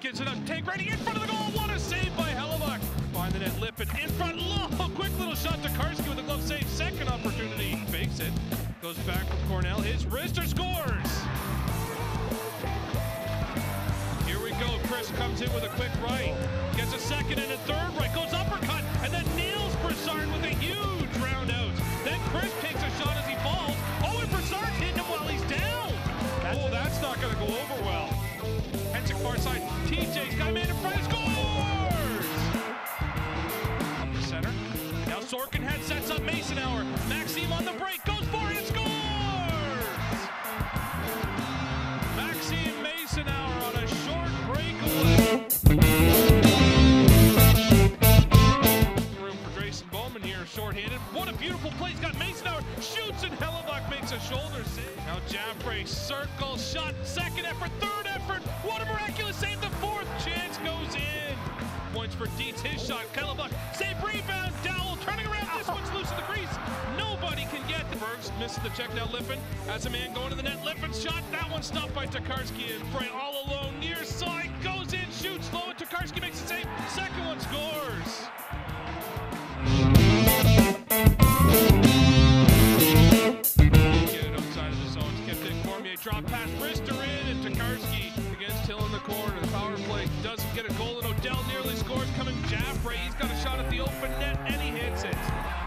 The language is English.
tank ready in front of the goal. What a save by Hellebuyck. Find the net, Lipon in front. Low, quick little shot to Karski with a glove save. Second opportunity. Fakes it. Goes back from Cornell. His wrister scores. Here we go. Chris comes in with a quick right. Gets a second and a third right. Goes uppercut far side. TJ's got a man in front. Scores! Up the center. Now Sorkin head sets up Macenauer. Maxime on the break. Goes for it. Scores! Maxime Macenauer on a short breakaway. Room for Drayson Bowman here, short-handed. What a beautiful play. He's got Macenauer, shoots, and Hellebuyck makes a shoulder save. Now Jaffray, circle, shot, second effort, third effort. Dietz, his shot. Hellebuyck, save, rebound, Dowell turning around. This one's loose in the crease. Nobody can get the Bergs misses the check now. Lipon has a man going to the net. Lipon's shot. That one stopped by Tokarski and Frey all alone near side. Goes in, shoots low, and makes the save. Second one scores. Get it outside of the zone. It Cormier. Drop pass. Brister in and Tokarski against Hill in the corner. The power play doesn't get a goal nearly scores. Coming Jaffray. He's got a shot at the open net and he hits it.